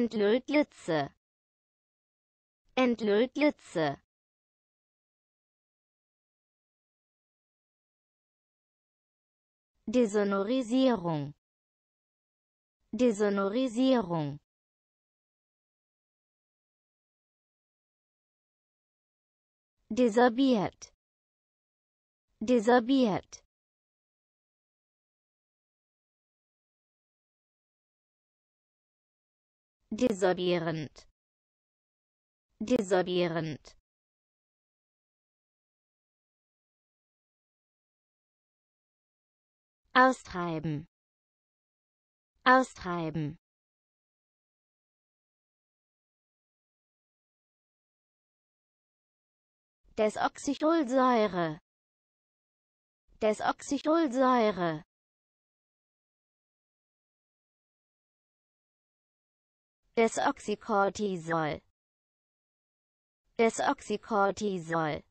Entlötlitze. Entlötlitze. Desonorisierung Desonorisierung Desabiert Desorbierend. Desorbierend. Austreiben. Austreiben. Desoxycholsäure. Desoxycholsäure Desoxycortisol Desoxycortisol